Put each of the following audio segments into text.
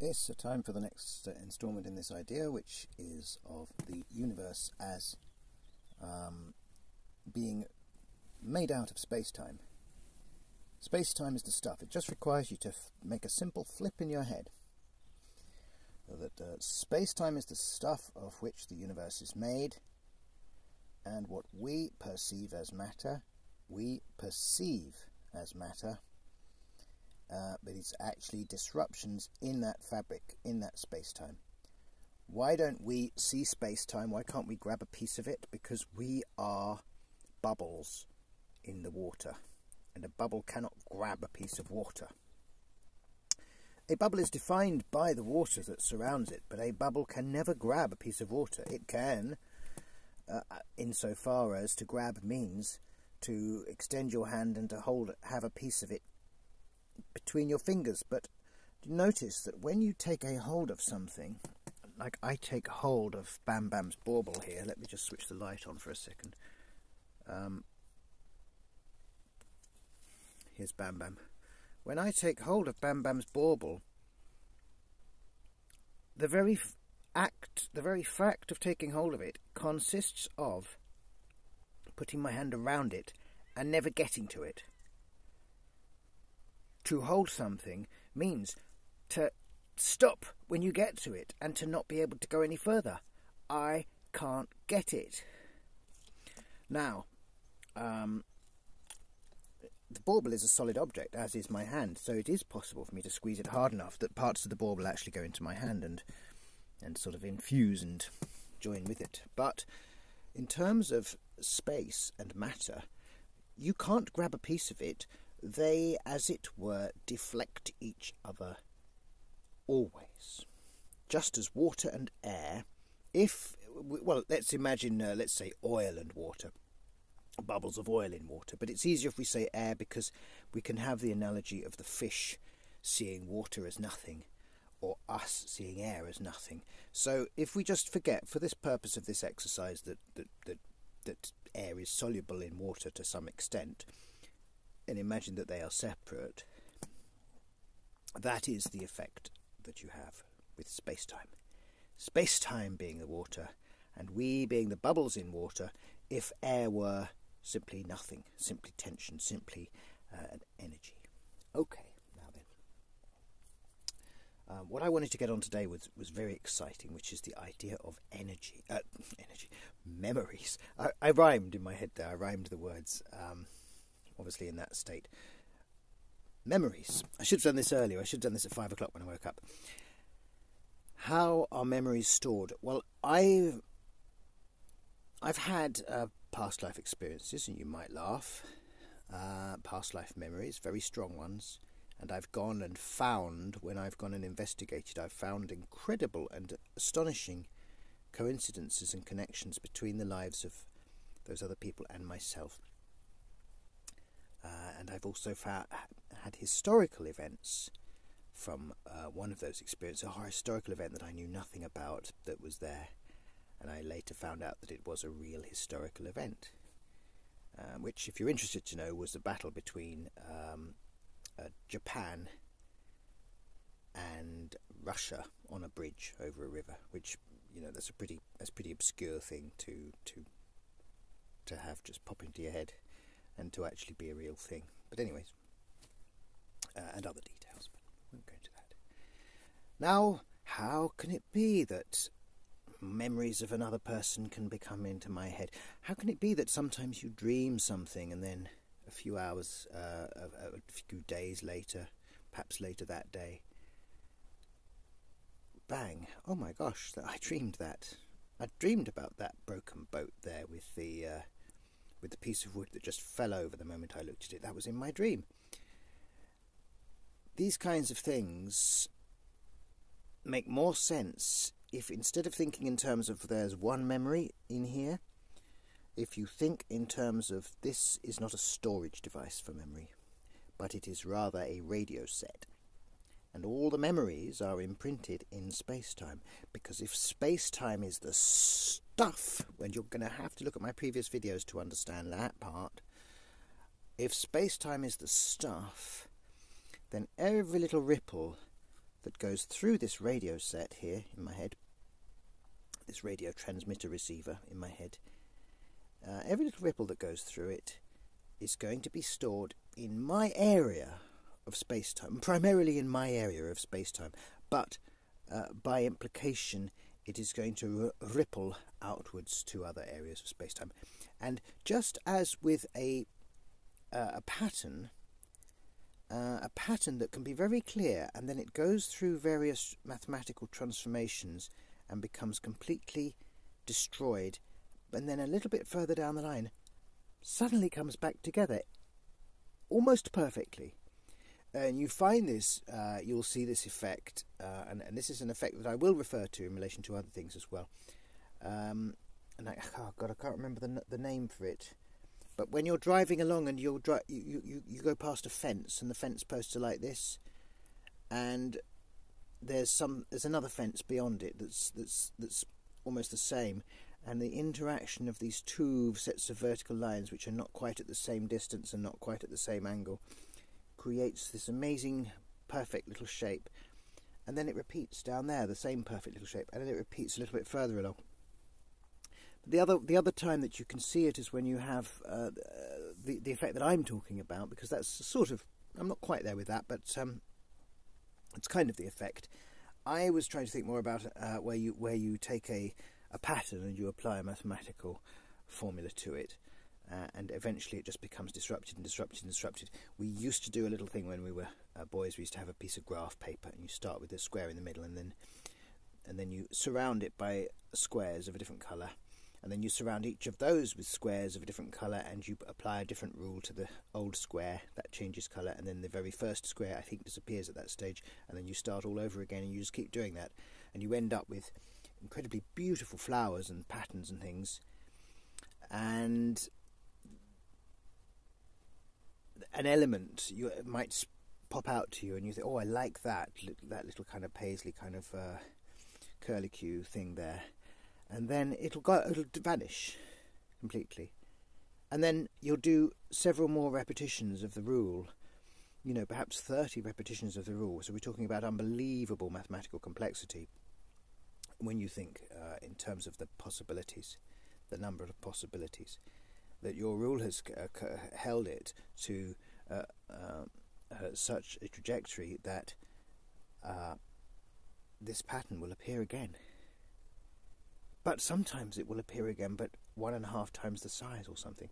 It's a time for the next uh, instalment in this idea, which is of the universe as um, being made out of space time. Space time is the stuff. It just requires you to make a simple flip in your head. That uh, space time is the stuff of which the universe is made, and what we perceive as matter, we perceive as matter uh, but it's actually disruptions in that fabric, in that space time. Why don't we see space time? Why can't we grab a piece of it? Because we are bubbles in the water, and a bubble cannot grab a piece of water. A bubble is defined by the water that surrounds it, but a bubble can never grab a piece of water. It can, uh, insofar as to grab means to extend your hand and to hold, have a piece of it between your fingers. But notice that when you take a hold of something, like I take hold of Bam Bam's bauble here, let me just switch the light on for a second. Um, here's Bam Bam. When I take hold of Bam Bam's bauble, the very act, the very fact of taking hold of it consists of putting my hand around it and never getting to it to hold something means to stop when you get to it and to not be able to go any further. I can't get it. Now, um, the bauble is a solid object, as is my hand, so it is possible for me to squeeze it hard enough that parts of the bauble actually go into my hand and and sort of infuse and join with it. But in terms of space and matter, you can't grab a piece of it they, as it were, deflect each other always. Just as water and air, if, well, let's imagine, uh, let's say oil and water, bubbles of oil in water, but it's easier if we say air because we can have the analogy of the fish seeing water as nothing or us seeing air as nothing. So if we just forget, for this purpose of this exercise, that, that, that, that air is soluble in water to some extent, and imagine that they are separate, that is the effect that you have with space time. Space time being the water, and we being the bubbles in water, if air were simply nothing, simply tension, simply uh, an energy. Okay, now then. Um, what I wanted to get on today was, was very exciting, which is the idea of energy. Uh, energy, memories. I, I, rhymed in my head there, I rhymed the words. Um, obviously in that state. Memories. I should have done this earlier. I should have done this at five o'clock when I woke up. How are memories stored? Well, I've I've had uh, past life experiences, and you might laugh. Uh, past life memories, very strong ones, and I've gone and found when I've gone and investigated, I've found incredible and astonishing coincidences and connections between the lives of those other people and myself. And I've also fa- had historical events from uh, one of those experiences, a historical event that I knew nothing about that was there. And I later found out that it was a real historical event, um, which, if you're interested to know, was a battle between um, uh, Japan and Russia on a bridge over a river, which you know that's a pretty that's a pretty obscure thing to to to have just pop into your head and to actually be a real thing. But, anyways, uh, and other details, but we won't go into that. Now, how can it be that memories of another person can become into my head? How can it be that sometimes you dream something and then a few hours, uh, a, a few days later, perhaps later that day, bang, oh my gosh, that I dreamed that. I dreamed about that broken boat there with the uh, with the piece of wood that just fell over the moment I looked at it. That was in my dream. These kinds of things make more sense if instead of thinking in terms of there's one memory in here, if you think in terms of this is not a storage device for memory, but it is rather a radio set. And all the memories are imprinted in space time. Because if space time is the stuff, and you're going to have to look at my previous videos to understand that part. If space time is the stuff, then every little ripple that goes through this radio set here in my head, this radio transmitter receiver in my head, uh, every little ripple that goes through it is going to be stored in my area of space time, primarily in my area of space time, but uh, by implication, it is going to r- ripple outwards to other areas of space time. And just as with a, uh, a pattern, uh, a pattern that can be very clear and then it goes through various mathematical transformations and becomes completely destroyed, and then a little bit further down the line, suddenly comes back together almost perfectly. And you find this, uh, you'll see this effect, uh, and, and, this is an effect that I will refer to in relation to other things as well. Um, and I, oh God, I can't remember the the name for it. But when you're driving along and you'll dri- you, you you go past a fence, and the fence posts are like this, and there's some there's another fence beyond it that's that's that's almost the same, and the interaction of these two sets of vertical lines, which are not quite at the same distance and not quite at the same angle, creates this amazing, perfect little shape. And then it repeats down there, the same perfect little shape, and then it repeats a little bit further along. But the other, the other time that you can see it is when you have uh, the the effect that I'm talking about, because that's sort of I'm not quite there with that, but um, it's kind of the effect. I was trying to think more about uh, where you where you take a a pattern and you apply a mathematical formula to it. Uh, and eventually it just becomes disrupted and disrupted and disrupted. We used to do a little thing when we were uh, boys. We used to have a piece of graph paper, and you start with a square in the middle, and then and then you surround it by squares of a different colour, and then you surround each of those with squares of a different colour, and you apply a different rule to the old square that changes colour, and then the very first square I think disappears at that stage, and then you start all over again, and you just keep doing that, and you end up with incredibly beautiful flowers and patterns and things, and an element you might pop out to you, and you think, "Oh, I like that that little kind of paisley kind of uh, curlicue thing there," and then it'll go, it'll vanish completely, and then you'll do several more repetitions of the rule. You know, perhaps 30 repetitions of the rule. So we're talking about unbelievable mathematical complexity when you think uh, in terms of the possibilities, the number of possibilities that your rule has uh, held it to uh, uh, uh, such a trajectory that this pattern will appear again. But sometimes it will appear again, but one and a half times the size or something.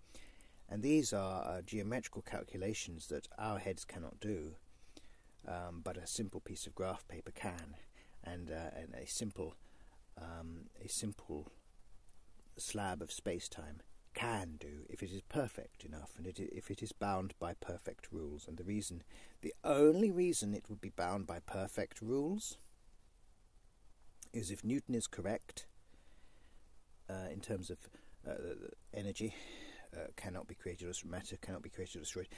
And these are geometrical calculations that our heads cannot do, um, but a simple piece of graph paper can, and, and a simple um, a simple slab of space time can if it is perfect enough and it, if it is bound by perfect rules. And the reason, the only reason it would be bound by perfect rules is if Newton is correct uh, in terms of uh, energy uh, cannot be created or matter cannot be created or destroyed.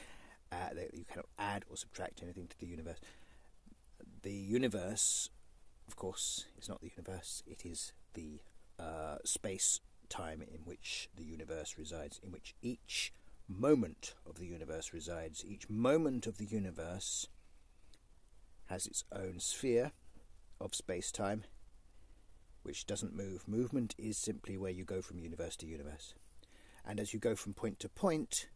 Uh, you cannot add or subtract anything to the universe. The universe, of course, is not the universe. It is the uh, space time in which the universe resides, in which each moment of the universe resides. Each moment of the universe has its own sphere of space time, which doesn't move. Movement is simply where you go from universe to universe. And as you go from point to point,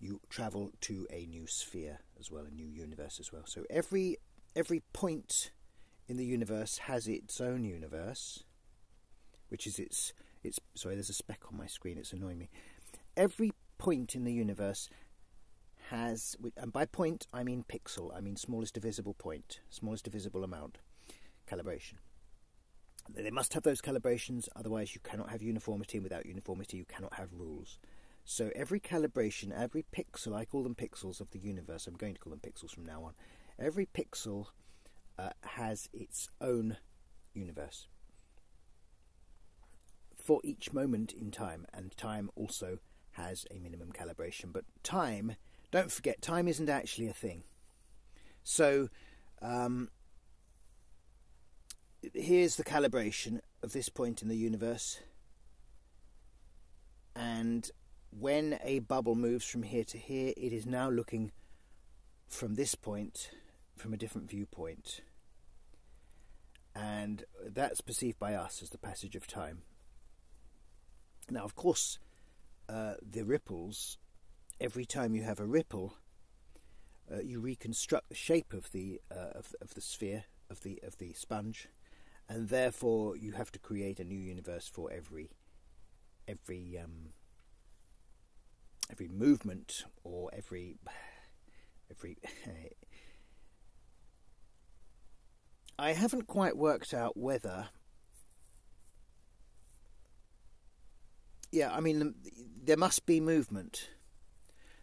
you travel to a new sphere as well, a new universe as well. So every every point in the universe has its own universe, which is its it's sorry, there's a speck on my screen. It's annoying me. Every point in the universe has, and by point I mean pixel. I mean smallest divisible point, smallest divisible amount, calibration. They must have those calibrations, otherwise you cannot have uniformity, and without uniformity you cannot have rules. So every calibration, every pixel, I call them pixels of the universe. I'm going to call them pixels from now on. Every pixel uh, has its own universe for each moment in time, and time also has a minimum calibration. But time, don't forget, time isn't actually a thing. So, um, here's the calibration of this point in the universe. And when a bubble moves from here to here, it is now looking from this point from a different viewpoint. and that's perceived by us as the passage of time. Now, of course, uh, the ripples, every time you have a ripple, uh, you reconstruct the shape of the uh, of, of the sphere of the of the sponge, and therefore you have to create a new universe for every every um, every movement or every every I haven't quite worked out whether. Yeah, I mean, there must be movement.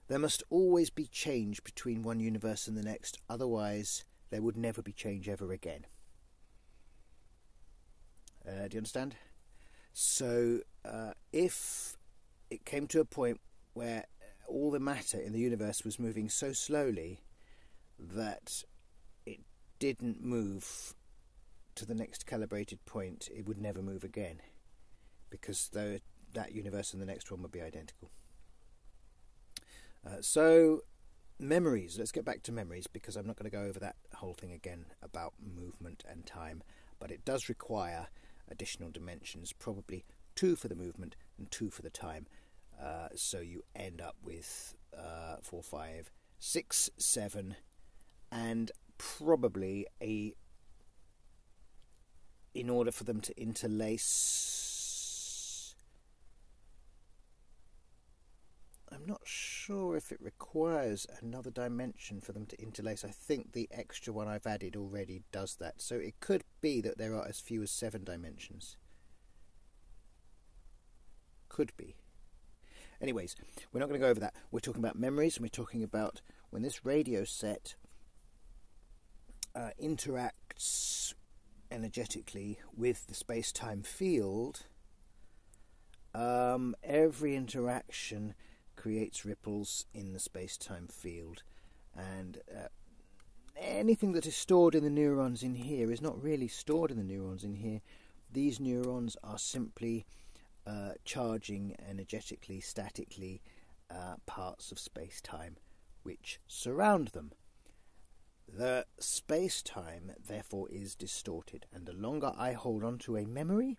There must always be change between one universe and the next, otherwise, there would never be change ever again. Uh, do you understand? So, uh, if it came to a point where all the matter in the universe was moving so slowly that it didn't move to the next calibrated point, it would never move again because though that universe and the next one would be identical. Uh, so, memories. Let's get back to memories because I'm not going to go over that whole thing again about movement and time, but it does require additional dimensions, probably two for the movement and two for the time. Uh, so you end up with uh, four, five, six, seven, and probably a in order for them to interlace I'm not sure if it requires another dimension for them to interlace. I think the extra one I've added already does that. So it could be that there are as few as seven dimensions. Could be. Anyways, we're not going to go over that. We're talking about memories and we're talking about when this radio set uh, interacts energetically with the space time field, um, every interaction creates ripples in the space time field. And uh, anything that is stored in the neurons in here is not really stored in the neurons in here. These neurons are simply uh, charging energetically, statically uh, parts of space time which surround them. The space time, therefore, is distorted, and the longer I hold on to a memory,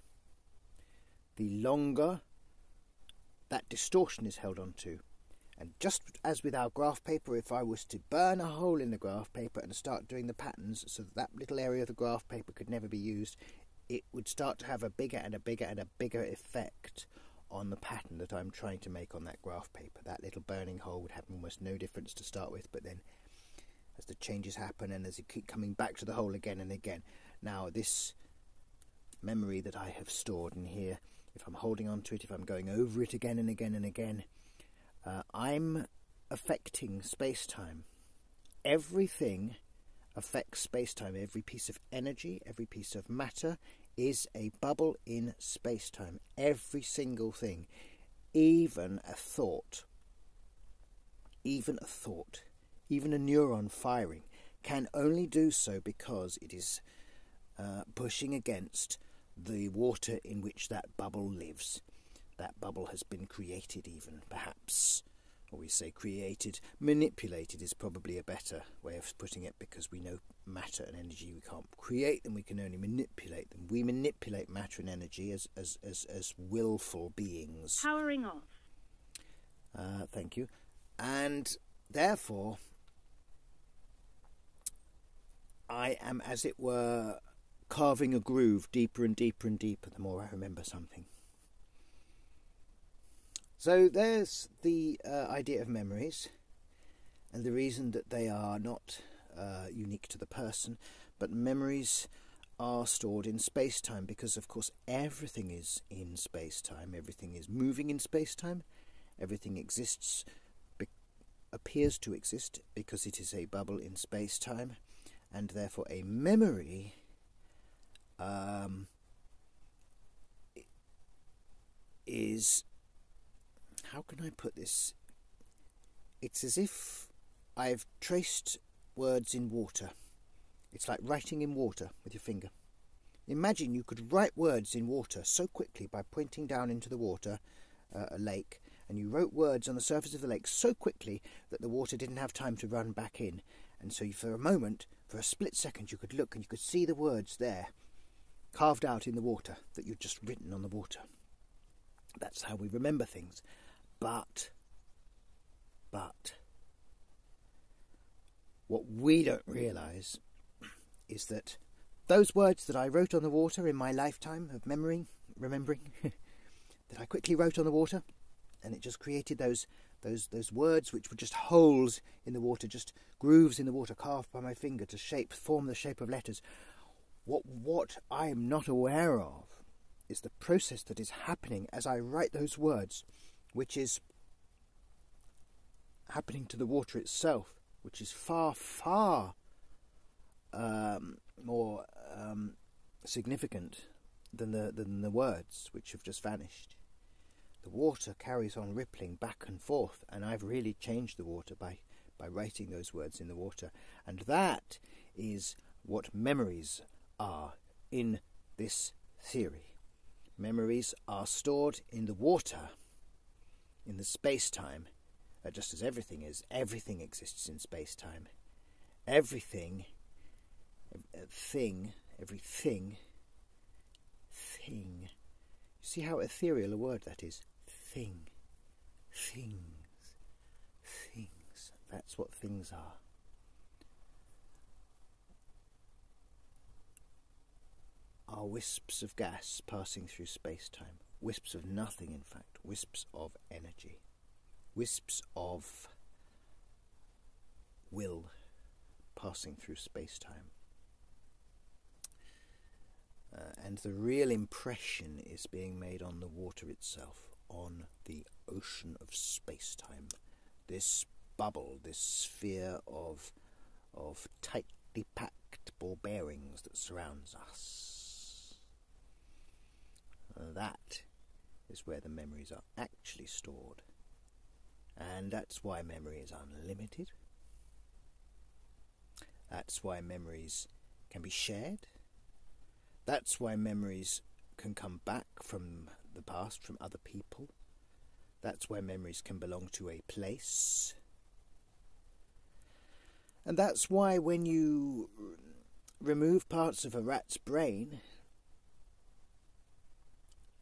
the longer that distortion is held on to. And just as with our graph paper, if I was to burn a hole in the graph paper and start doing the patterns so that, that little area of the graph paper could never be used, it would start to have a bigger and a bigger and a bigger effect on the pattern that I'm trying to make on that graph paper. That little burning hole would have almost no difference to start with, but then as the changes happen and as you keep coming back to the hole again and again. Now, this memory that I have stored in here, if I'm holding on to it, if I'm going over it again and again and again, uh, I'm affecting space time. Everything affects space time. Every piece of energy, every piece of matter is a bubble in space time. Every single thing, even a thought. Even a thought even a neuron firing, can only do so because it is uh, pushing against the water in which that bubble lives. That bubble has been created, even perhaps, or we say created, manipulated is probably a better way of putting it because we know matter and energy. We can't create them, we can only manipulate them. We manipulate matter and energy as, as, as, as willful beings. Powering off. Uh, thank you. And therefore, I am, as it were, carving a groove deeper and deeper and deeper the more I remember something. So there's the uh, idea of memories, and the reason that they are not uh, unique to the person, but memories are stored in space time because, of course, everything is in space time, everything is moving in space time, everything exists, appears to exist because it is a bubble in space time and therefore a memory um, is how can I put this? It's as if I've traced words in water. It's like writing in water with your finger. Imagine you could write words in water so quickly by pointing down into the water, uh, a lake, and you wrote words on the surface of the lake so quickly that the water didn't have time to run back in. And so, for a moment, for a split second, you could look and you could see the words there. Carved out in the water that you've just written on the water. That's how we remember things. But, but, what we don't realise is that those words that I wrote on the water in my lifetime of memory, remembering, that I quickly wrote on the water, and it just created those those those words which were just holes in the water, just grooves in the water carved by my finger to shape form the shape of letters. What what I am not aware of is the process that is happening as I write those words, which is happening to the water itself, which is far far um, more um, significant than the than the words which have just vanished. The water carries on rippling back and forth, and I've really changed the water by by writing those words in the water, and that is what memories are in this theory. Memories are stored in the water, in the space time, uh, just as everything is. Everything exists in space time. Everything, thing, everything, thing. See how ethereal a word that is? Thing. Things. Things. That's what things are. Are wisps of gas passing through space time. Wisps of nothing, in fact. Wisps of energy. Wisps of will passing through space time. Uh, and the real impression is being made on the water itself, on the ocean of space time. This bubble, this sphere of, of tightly packed ball bearings that surrounds us. That is where the memories are actually stored. And that's why memory is unlimited. That's why memories can be shared that's why memories can come back from the past, from other people. That's why memories can belong to a place. And that's why when you remove parts of a rat's brain,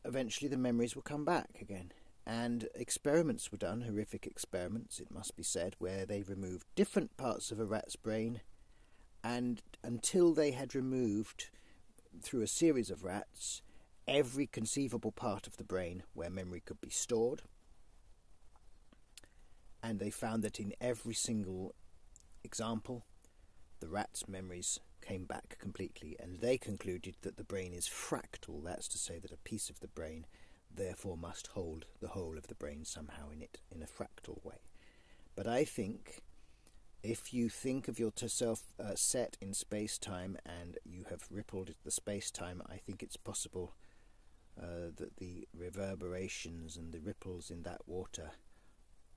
eventually the memories will come back again. And experiments were done, horrific experiments, it must be said, where they removed different parts of a rat's brain, and until they had removed through a series of rats every conceivable part of the brain where memory could be stored. And they found that in every single example, the rats' memories came back completely, and they concluded that the brain is fractal. That's to say that a piece of the brain therefore must hold the whole of the brain somehow in it in a fractal way. But I think if you think of yourself uh, set in space time and you have rippled the space time, I think it's possible uh, that the reverberations and the ripples in that water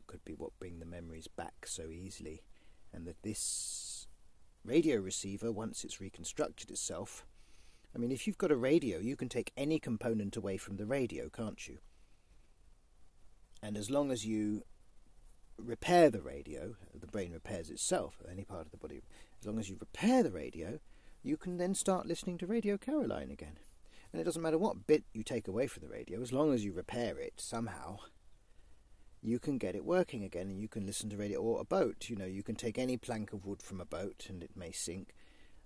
could be what bring the memories back so easily, and that this radio receiver, once it's reconstructed itself, I mean, if you've got a radio, you can take any component away from the radio, can't you? And as long as you repair the radio, the brain repairs itself, any part of the body. As long as you repair the radio, you can then start listening to Radio Caroline again. And it doesn't matter what bit you take away from the radio, as long as you repair it somehow, you can get it working again and you can listen to radio or a boat. You know, you can take any plank of wood from a boat and it may sink.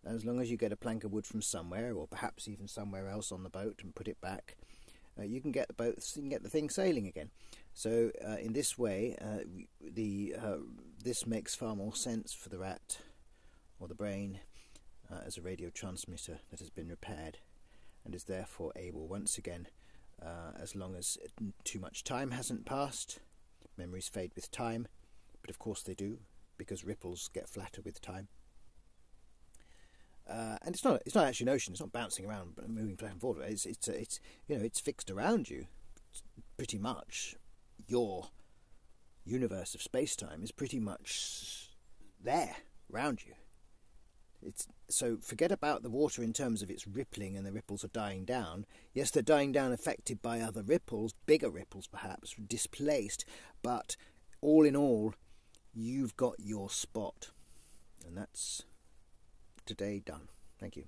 As long as you get a plank of wood from somewhere, or perhaps even somewhere else on the boat, and put it back, uh, you can get the boat, you can get the thing sailing again. So uh, in this way, uh, the uh, this makes far more sense for the rat or the brain uh, as a radio transmitter that has been repaired and is therefore able once again, uh, as long as too much time hasn't passed, memories fade with time, but of course they do because ripples get flatter with time. Uh, and it's not it's not actually an ocean. It's not bouncing around, moving flat and forward. It's it's it's you know it's fixed around you, pretty much your universe of space time is pretty much there around you. It's so forget about the water in terms of its rippling and the ripples are dying down. Yes, they're dying down affected by other ripples, bigger ripples perhaps, displaced, but all in all, you've got your spot. And that's today done. Thank you.